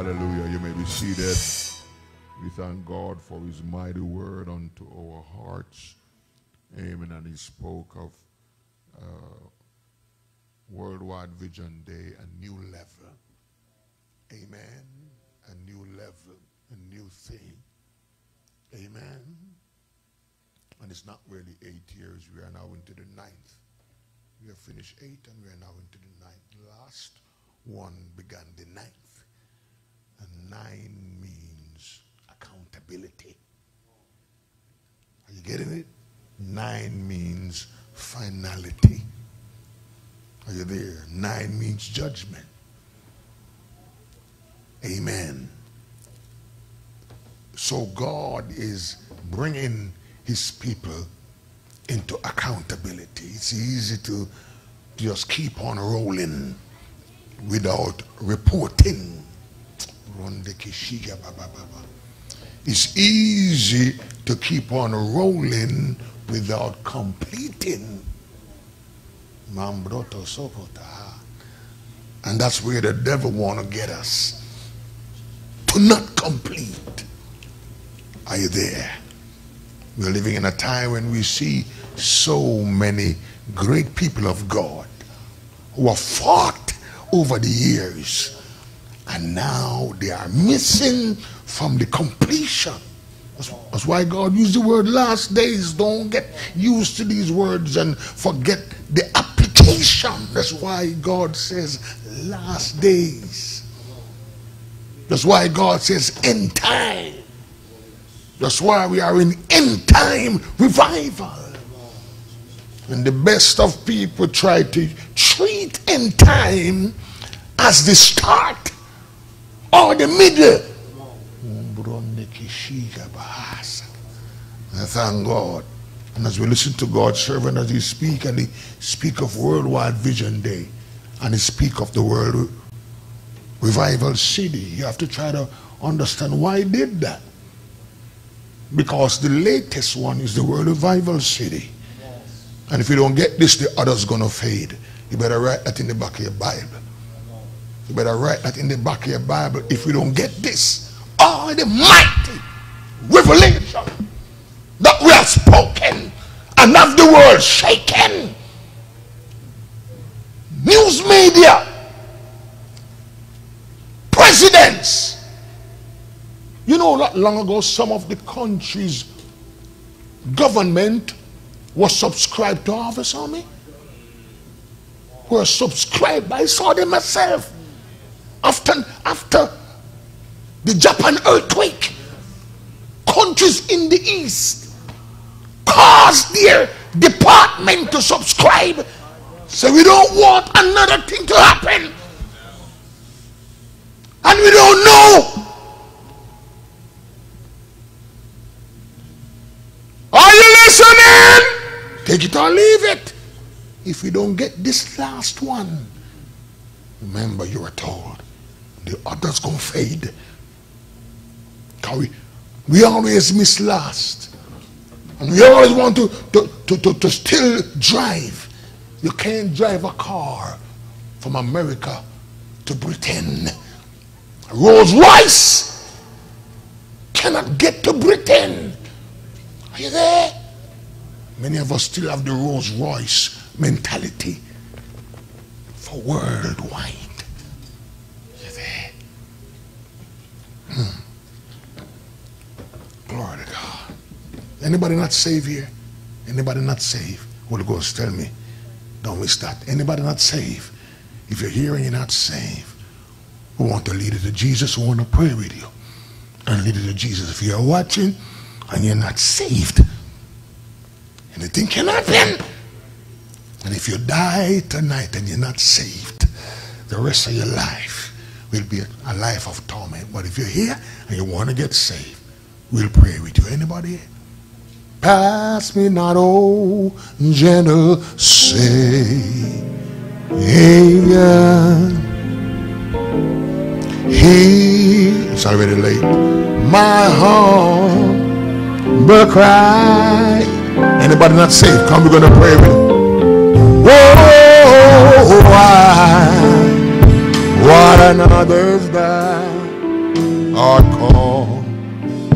Hallelujah. You may be seated. We thank God for his mighty word unto our hearts. Amen. And he spoke of uh, Worldwide Vision Day, a new level. Amen. A new level, a new thing. Amen. And it's not really eight years. We are now into the ninth. We have finished eight and we are now into the ninth. Last one began the ninth. And nine means accountability. Are you getting it? Nine means finality. Are you there? Nine means judgment. Amen. So God is bringing his people into accountability. It's easy to just keep on rolling without reporting. It's easy to keep on rolling without completing. And that's where the devil want to get us. To not complete. Are you there? We're living in a time when we see so many great people of God who have fought over the years and now they are missing from the completion. That's why God used the word last days. Don't get used to these words and forget the application. That's why God says last days. That's why God says end time. That's why we are in end time revival. And the best of people try to treat end time as the start or the middle. Thank God. And as we listen to God's servant as he speak, and he speak of Worldwide Vision Day, and he speak of the World Revival City, you have to try to understand why he did that. Because the latest one is the World Revival City. And if you don't get this, the other's going to fade. You better write that in the back of your Bible. You better write that in the back of your Bible. If we don't get this, all the mighty revelation that we have spoken and have the world shaken. News media, presidents. You know, not long ago, some of the countries' government was subscribed to Harvest Army. Were subscribed. I saw them myself. After, after the Japan earthquake, countries in the East caused their department to subscribe. So we don't want another thing to happen. And we don't know Are you listening? Take it or leave it. If we don't get this last one, remember you were told the others gonna fade. Can we, we always miss last. And we always want to, to, to, to, to still drive. You can't drive a car from America to Britain. Rolls Royce cannot get to Britain. Are you there? Many of us still have the Rolls Royce mentality for worldwide. You there? Hmm. Glory to God. Anybody not saved here? Anybody not saved? Holy Ghost, tell me. Don't miss that. Anybody not saved? If you're here and you're not saved, we want to lead you to Jesus. We want to pray with you and lead you to Jesus. If you're watching and you're not saved, anything can happen. And if you die tonight and you're not saved, the rest of your life will be a life of torment. But if you're here and you want to get saved, we'll pray with you. Anybody? Pass me not, oh gentle Savior. He it's already late. My humble cry. Anybody not saved? Come, we're gonna pray with him. Oh, why? What another's thou art called?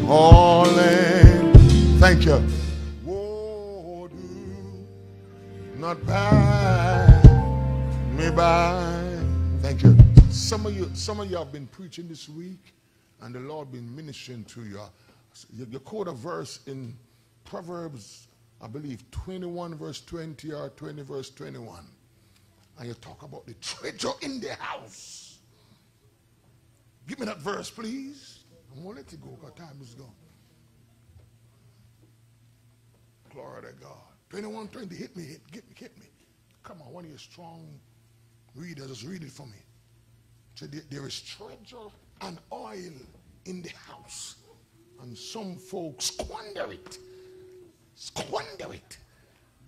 Calling. Thank you. By. Thank you. Some of you, some of you have been preaching this week, and the Lord been ministering to you. You, you quote a verse in Proverbs, I believe 21 verse 20 or 20 verse 21, and you talk about the treasure in the house. Give me that verse, please. I'm gonna let it go because time is gone. Glory to God. 21, 20, hit me, hit, me, hit me. Come on, one of your strong readers, just read it for me. So there, there is treasure and oil in the house. And some folks squander it. Squander it.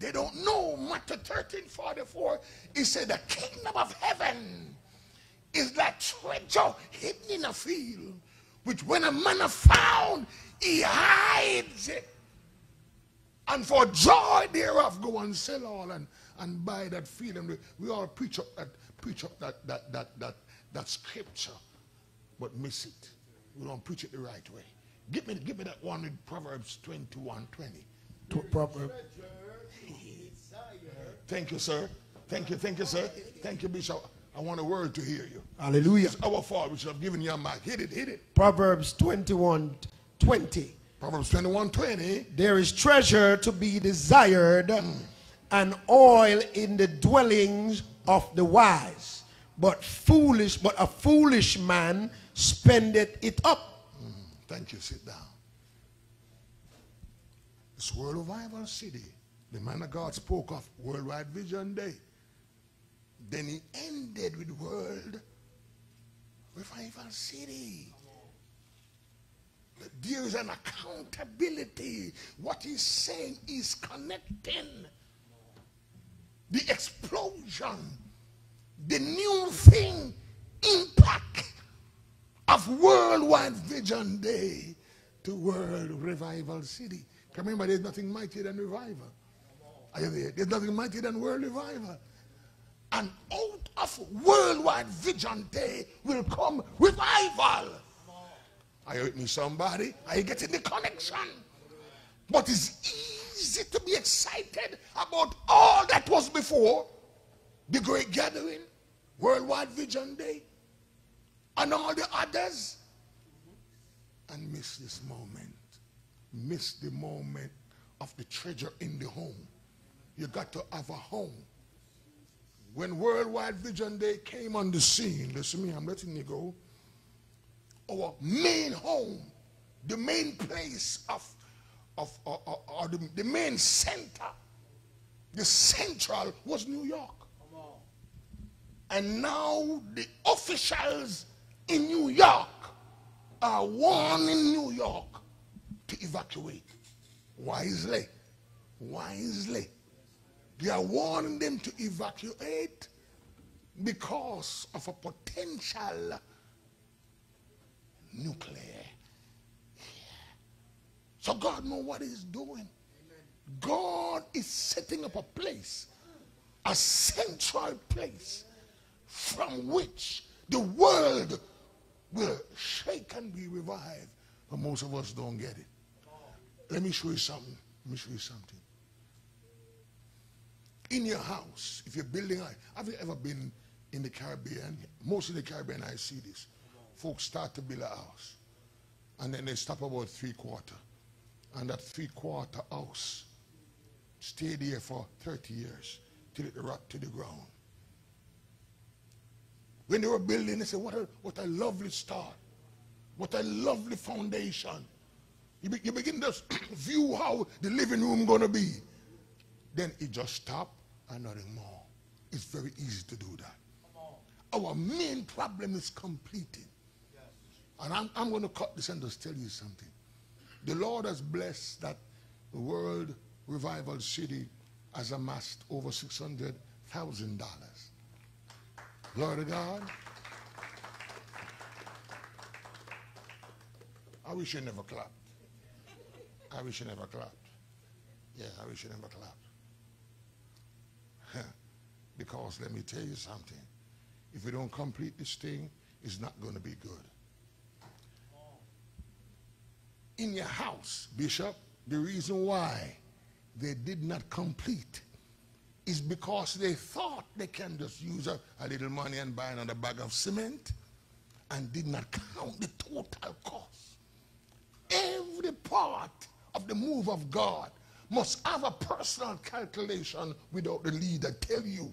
They don't know Matthew 13, 44. He said the kingdom of heaven is that treasure hidden in a field, which when a man found, he hides it. And for joy thereof, go and sell all and, and buy that field. And we, we all preach up that preach up that that that that that scripture, but miss it. We don't preach it the right way. Give me give me that one in Proverbs 21, 20. To Proverbs. Thank you, sir. Thank you, thank you, sir. Thank you, Bishop. I want a word to hear you. Hallelujah. It's our fault. We should have given you a mic. Hit it, hit it. Proverbs 21 20. Proverbs 21, 20. There is treasure to be desired mm. and oil in the dwellings of the wise. But foolish, but a foolish man spendeth it up. Mm-hmm. Thank you. Sit down. This World Revival City, the man of God spoke of Worldwide Vision Day. Then he ended with World Revival City. There is an accountability. What he's saying is connecting the explosion, the new thing, impact of Worldwide Vision Day to World Revival City. Remember, there's nothing mightier than revival. Are you there? There's nothing mightier than world revival. And out of Worldwide Vision Day will come revival. Are you with me, somebody? Are you getting the connection? But it's easy to be excited about all that was before the great gathering, Worldwide Vision Day, and all the others, and miss this moment. Miss the moment of the treasure in the home. You got to have a home. When Worldwide Vision Day came on the scene, listen to me, I'm letting you go. Our main home, the main place of, of or, the, the main center, the central was New York. And now the officials in New York are warning New York to evacuate. Wisely. Wisely. They are warning them to evacuate because of a potential nuclear. So God knows what he's doing. God is setting up a place, a central place from which the world will shake and be revived. But most of us don't get it. Let me show you something. Let me show you something. In your house, if you're building, have you ever been in the Caribbean? Most of the Caribbean, I see this. Folks start to build a house, and then they stop about three quarter, and that three quarter house stay there for 30 years till it rot to the ground. When they were building, they said, what a, what a lovely start. What a lovely foundation. You, be, you begin to view how the living room going to be. Then it just stop and nothing more. It's very easy to do that. Our main problem is completing. And I'm, I'm going to cut this and just tell you something. The Lord has blessed that World Revival City has amassed over $600,000. Glory to God. I wish you never clapped. I wish you never clapped. Yeah, I wish you never clapped. because let me tell you something. If we don't complete this thing, it's not going to be good. In your house, Bishop, the reason why they did not complete is because they thought they can just use a, a little money and buy another bag of cement and did not count the total cost. Every part of the move of God must have a personal calculation without the leader tell you.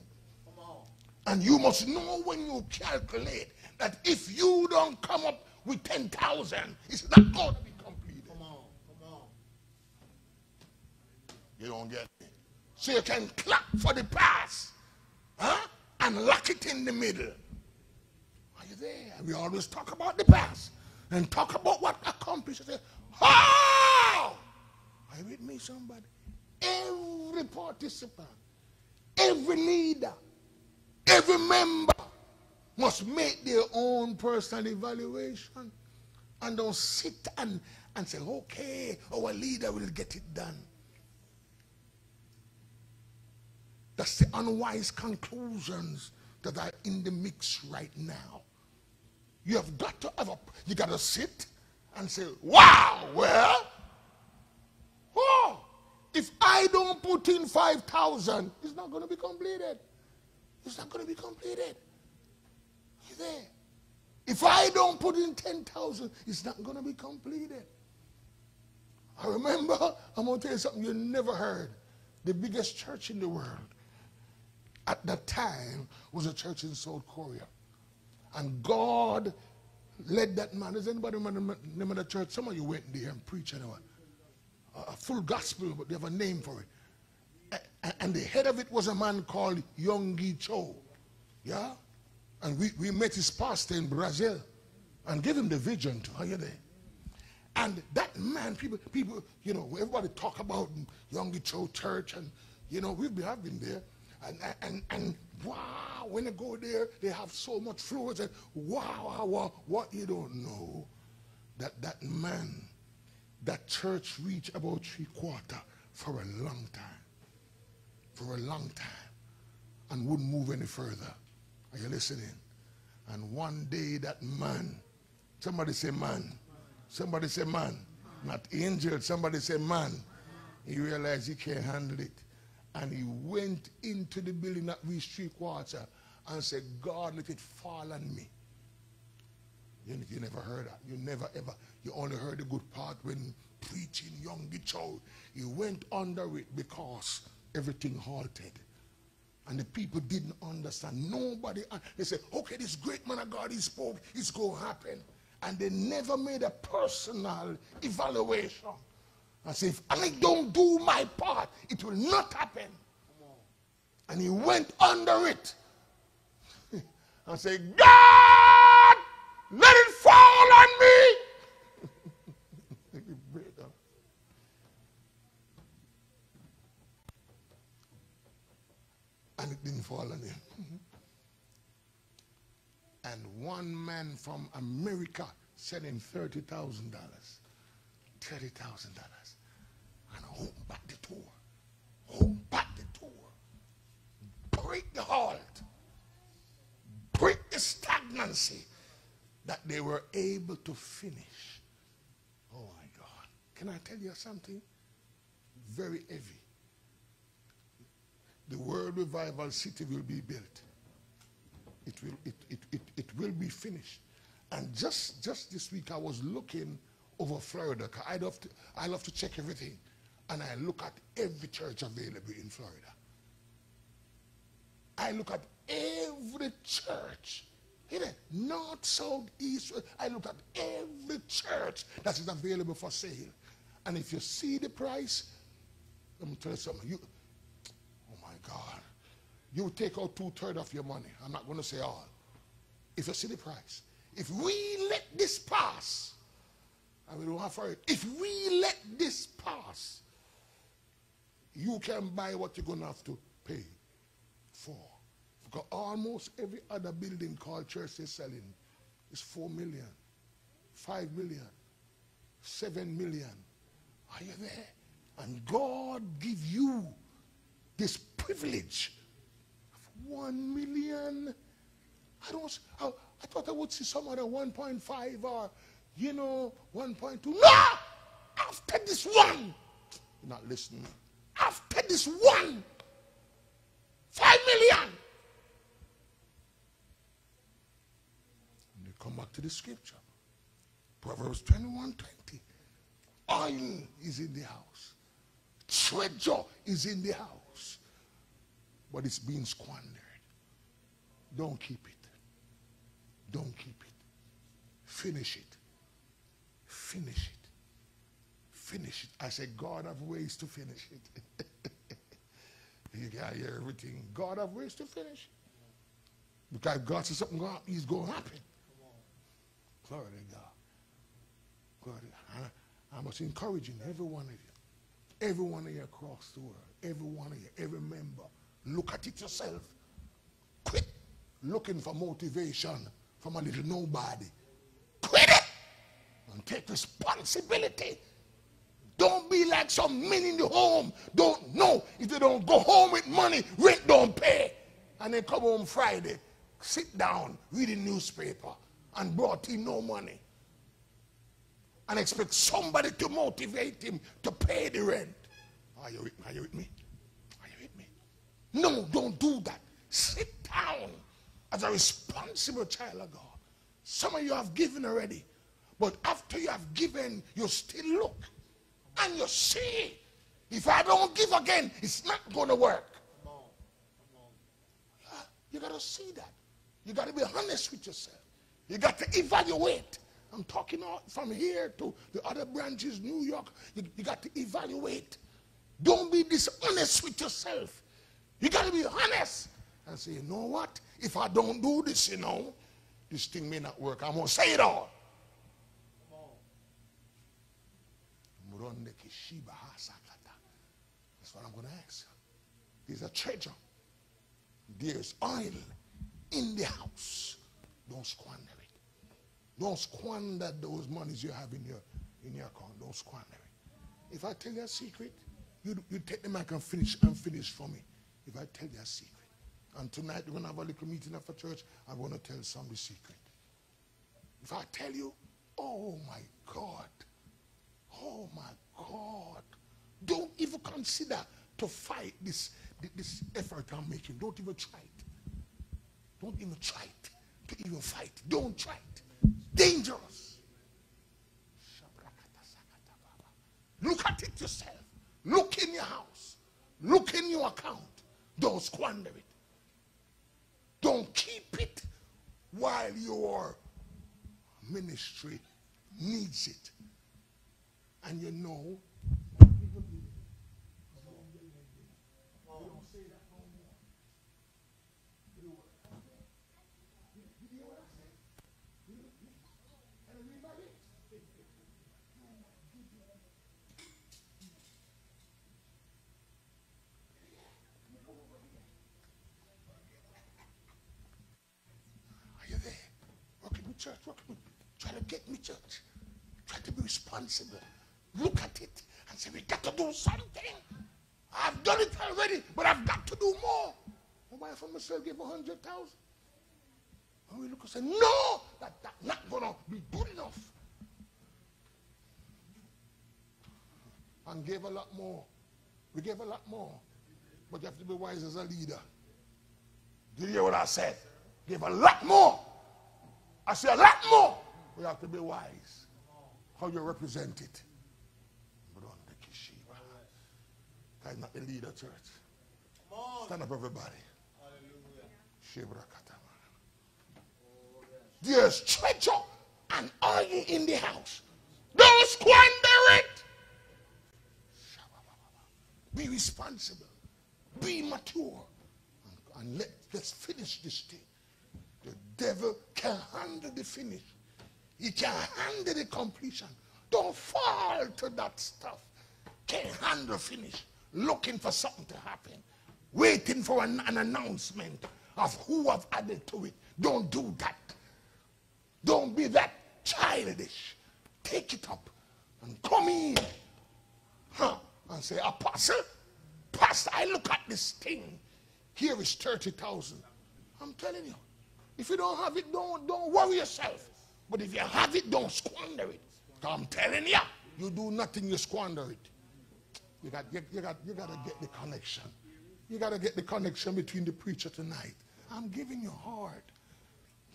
And you must know when you calculate that if you don't come up with 10,000, it's not going to be completed. Come on, come on. You don't get me. So you can clap for the past huh? and lock it in the middle. Are you there? We always talk about the past and talk about what accomplished. Oh! Are you with me, somebody? Every participant, every leader, every member must make their own personal evaluation and don't sit and, and say, okay, our leader will get it done. That's the unwise conclusions that are in the mix right now. You have got to have a, you got to sit and say, wow, well, oh, if I don't put in 5,000, it's not going to be completed. It's not going to be completed. You there? If I don't put in 10,000, it's not going to be completed. I remember, I'm going to tell you something you never heard. The biggest church in the world at that time was a church in South Korea. And God led that man. Does anybody remember the name of the church? Some of you went there and preached anyway. A full gospel, but they have a name for it. And the head of it was a man called Yonggi Cho. Yeah? And we, we met his pastor in Brazil and gave him the vision to are you there? And that man, people, people, you know, everybody talk about Yonggi Cho Church, and you know, we've been, I've been there. And, and, and wow, when they go there, they have so much fluids. And wow, wow, what you don't know, that that man, that church reached about three quarter for a long time. For a long time. And wouldn't move any further. Are you listening? And one day that man, somebody say man. Somebody say man. Not angel, somebody say man. He realized he can't handle it. And he went into the building at we three quarter and said, God, let it fall on me. You, you never heard that. You never ever. You only heard the good part when preaching Yonggi Cho. He went under it because everything halted. And the people didn't understand. Nobody, uh, they said, okay, this great man of God, he spoke, it's going to happen. And they never made a personal evaluation. I said, if I don't do my part, it will not happen. And he went under it and said, God, let it fall on me. and it didn't fall on him. and one man from America sent him $30,000. $30,000 and hold back the door. Hold back the door. Break the halt. Break the stagnancy that they were able to finish. Oh my God. Can I tell you something? Very heavy. The World Revival City will be built. It will, it, it, it, it will be finished. And just, just this week I was looking over Florida. I love to, I love to check everything and I look at every church available in Florida. I look at every church. Here, north, south, east. I look at every church that is available for sale. And if you see the price, let me tell you something. You, oh my God. You take out two-thirds of your money. I'm not going to say all. If you see the price. If we let this pass, I will offer it. If we let this pass, you can buy what you're going to have to pay for. Because almost every other building called church is selling is 4 million, 5 million, 7 million. Are you there? And God give you this privilege of 1 million. I don't, I, I thought I would see some other 1.5 or, you know, 1.2. No! After this one, you're not listening this one. Five million. And come back to the scripture. Proverbs 21 20. Oil is in the house, treasure is in the house, but it's being squandered. Don't keep it. Don't keep it. Finish it. Finish it. Finish it. I said, God have ways to finish it. you got hear everything. God have ways to finish it. Because God says something going he's going to happen. Glory to God. Glory to God. I, I must encourage you, every one of you, every one of you across the world, every one of you, every member, look at it yourself. Quit looking for motivation from a little nobody. Quit it and take responsibility. Don't be like some men in the home. Don't know if they don't go home with money, rent don't pay. And they come home Friday, sit down, read a newspaper, and brought in no money. And expect somebody to motivate him to pay the rent. Are you with me? Are you with me? Are you with me? No, don't do that. Sit down as a responsible child of God. Some of you have given already. But after you have given, you still look and you see. If I don't give again, it's not going to work. Ah, you got to see that. You got to be honest with yourself. You got to evaluate. I'm talking from here to the other branches, New York. You, you got to evaluate. Don't be dishonest with yourself. You got to be honest and say, you know what? If I don't do this, you know, this thing may not work. I'm going to say it all. That's what I'm going to ask. There's a treasure. There's oil in the house. Don't squander it. Don't squander those monies you have in your in your account. Don't squander it. If I tell you a secret, you, you take the mic and finish and finish for me. If I tell you a secret. And tonight we're going to have a little meeting after church. I'm going to tell some secret. If I tell you, oh my God, oh my God, don't even consider to fight this, this effort I'm making. Don't even try it. Don't even try it. To even fight. Don't try it. Dangerous. Look at it yourself. Look in your house. Look in your account. Don't squander it. Don't keep it while your ministry needs it. And you know, church. Try to get me church. Try to be responsible. Look at it and say, we got to do something. I've done it already, but I've got to do more. My wife and myself hundred thousand. And we look and say, no, that, that's not gonna be good enough. And gave a lot more. We gave a lot more. But you have to be wise as a leader. Did you hear what I said? Give a lot more. I say a lot more. We have to be wise. How you represent it. That's not the leader, church. Stand up, everybody. Hallelujah. There's treasure and oil in the house. Don't squander it. Be responsible. Be mature. And, let, let's finish this thing. The devil can handle the finish. He can handle the completion. Don't fall to that stuff. Can't handle finish. Looking for something to happen. Waiting for an, an announcement of who have added to it. Don't do that. Don't be that childish. Take it up and come in. Huh? And say, Apostle, Pastor, I look at this thing. Here is 30,000. I'm telling you. If you don't have it, don't, don't worry yourself. But if you have it, don't squander it. I'm telling you, you do nothing, you squander it. You got, you, you got, you got to get the connection. You got to get the connection between the preacher tonight. I'm giving you heart.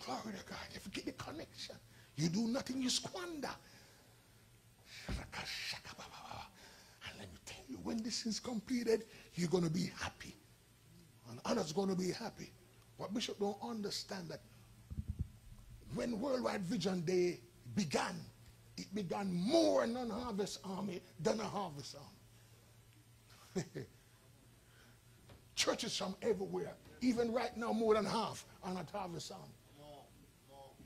Glory to God. If you forget the connection. You do nothing, you squander. And let me tell you, when this is completed, you're going to be happy. And others going to be happy. But Bishop don't understand that when Worldwide Vision Day began, it began more non-harvest army than a harvest army. Churches from everywhere, even right now, more than half are not harvest army.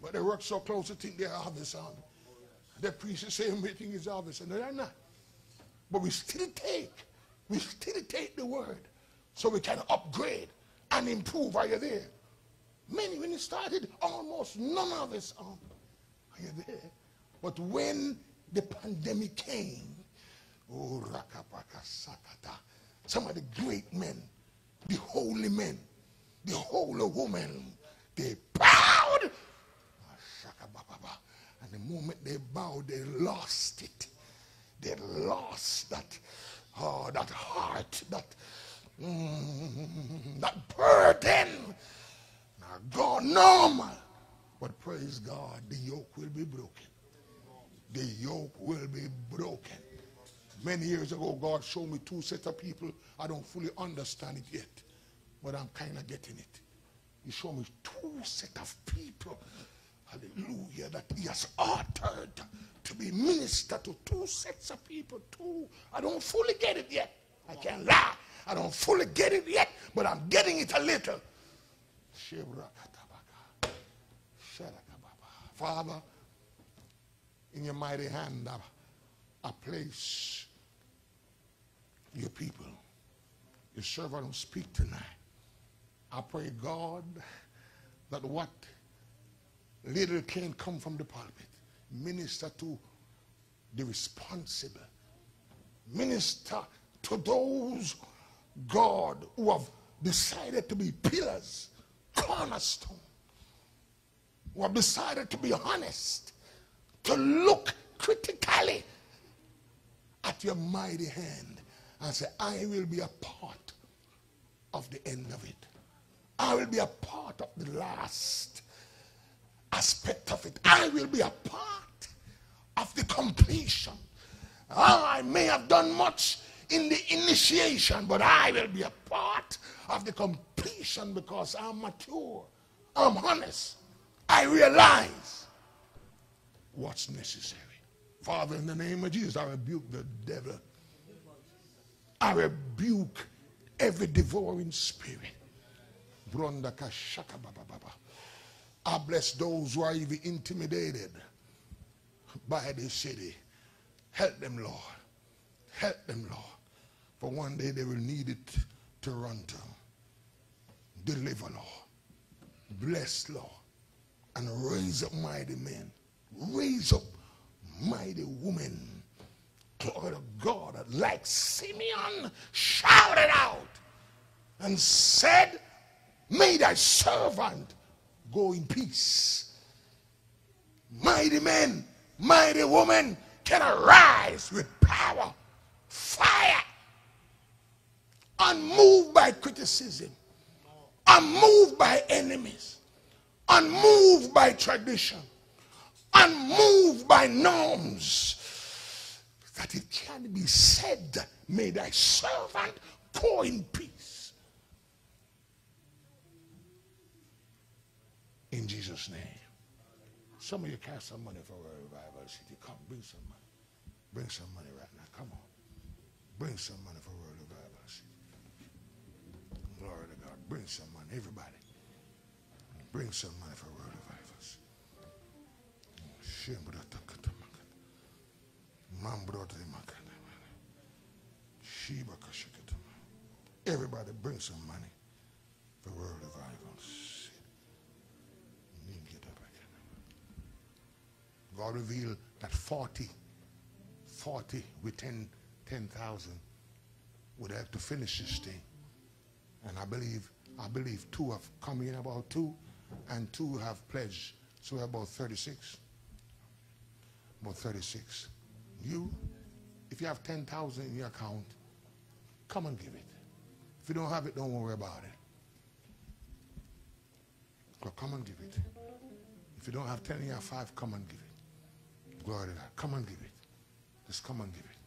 But they work so close to think they're harvest army. They preach the same thing is harvest, and they're not. But we still take, we still take the word so we can upgrade and improve. Are you there? Many, when it started, almost none of us um, are you there? But when the pandemic came, oh, some of the great men, the holy men, the holy women, they bowed. And the moment they bowed, they lost it. They lost that, oh, that heart, that, mm, that burden Now gone normal. But praise God, the yoke will be broken. The yoke will be broken. Many years ago, God showed me two sets of people. I don't fully understand it yet, but I'm kind of getting it. He showed me two sets of people, hallelujah, that he has altered to be minister to two sets of people. Two. I don't fully get it yet. I can't lie. I don't fully get it yet, but I'm getting it a little. Father, in your mighty hand, I, place your people. Your servant will speak tonight. I pray, God, that what little can come from the pulpit, minister to the responsible, minister to those, God, who have decided to be pillars cornerstone who have decided to be honest, to look critically at your mighty hand and say, I will be a part of the end of it. I will be a part of the last aspect of it. I will be a part of the completion. I may have done much in the initiation, but I will be a part of the completion because I'm mature. I'm honest. I realize what's necessary. Father, in the name of Jesus, I rebuke the devil. I rebuke every devouring spirit. I bless those who are even intimidated by this city. Help them, Lord. Help them, Lord. For one day they will need it to run to. Deliver, Lord. Bless, Lord. And raise up mighty men. Raise up mighty women. Glory to God. Like Simeon shouted out and said, May thy servant go in peace. Mighty men, mighty women can arise with power, fire, unmoved by criticism, unmoved by enemies, unmoved by tradition, unmoved by norms, that it can be said, May thy servant go in peace. In Jesus' name. Some of you cast some money for a revival city. Come, bring some money. Bring some money right now. Come on. Bring some money for World Revival City. Glory to God. Bring some money. Everybody. Bring some money for World Revivals. Everybody bring some money for World Revivals. Oh, God revealed that 40, 40 with 10,000 10, would have to finish this thing. And I believe, I believe two have come in about two and two have pledged. So about 36. About 36. You, if you have 10,000 in your account, come and give it. If you don't have it, don't worry about it. come and give it. If you don't have 10, you have 5, come and give it. Glory to God. Come and give it. Just come and give it.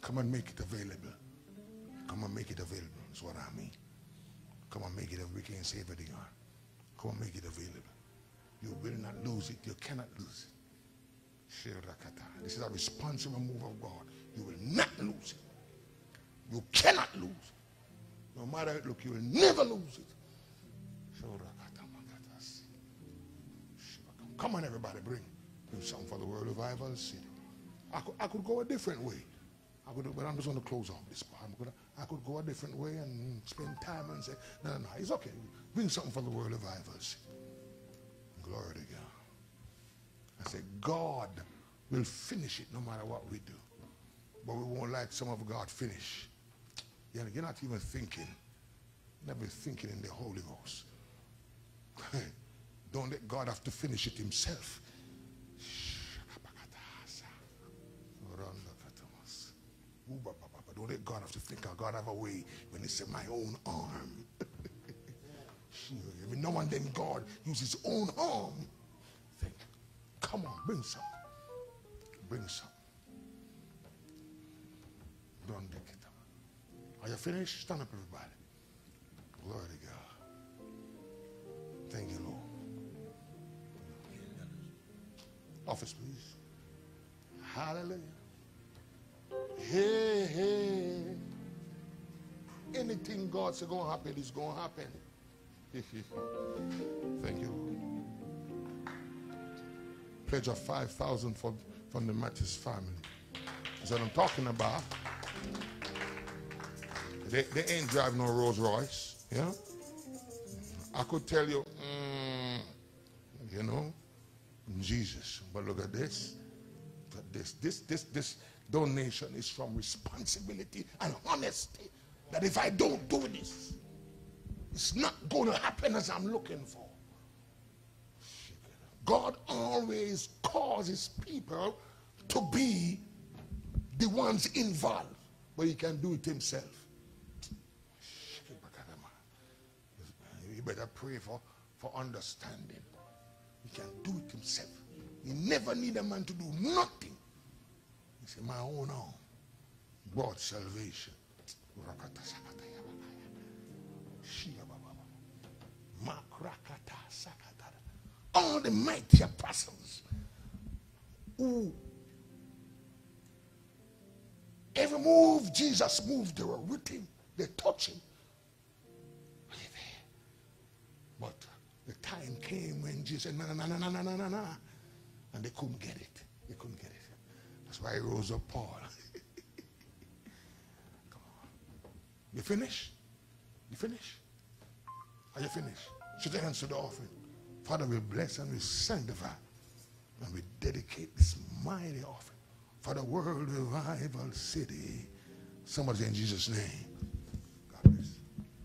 Come and make it available. Come and make it available. That's what I mean. Come and make it available. We can't say everything. Come and make it available. You will not lose it. You cannot lose it. This is a responsible move of God. You will not lose it. You cannot lose it. No matter look, you will never lose it. Come on, everybody, bring, bring something for the World Revival City. I could, I could go a different way. I could, but I'm just going to close off this part. Gonna, I could go a different way and spend time and say, no, no, no, it's okay. Bring something for the World Revival City. Said, God will finish it no matter what we do. But we won't let some of God finish. You're not even thinking, never thinking in the Holy Ghost. Don't let God have to finish it himself. Don't let God have to think God have a way when he said my own arm. Every now and then God uses his own arm. Come on, bring some. Bring some. Don't take it. Are you finished? Stand up, everybody. Glory to God. Thank you, Lord. Office, please. Hallelujah. Hey, hey. Anything God said going to happen is going to happen. Thank you. Pledge of 5,000 from, from the Mattis family. That's what I'm talking about. They, they ain't driving no Rolls Royce. Yeah? I could tell you, mm, you know, Jesus. But look at this. Look at This, this, this, this donation is from responsibility and honesty. That if I don't do this, it's not going to happen as I'm looking for. God always causes people to be the ones involved, but he can do it himself. You better pray for, for understanding. He can do it himself. He never need a man to do nothing. He said, my own arm brought salvation. All the mighty apostles who every move Jesus moved, they were with him, they touched him. But the time came when Jesus said, no, no, no, no, no, no, no, no. And they couldn't get it. They couldn't get it. That's why he rose up Paul. Come on. You finish? You finish? Are you finished? Should your hands to the offering. Father, we bless and we sanctify and we dedicate this mighty offering for the world revival city. Somebody in Jesus' name. God bless.